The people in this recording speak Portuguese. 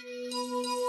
Música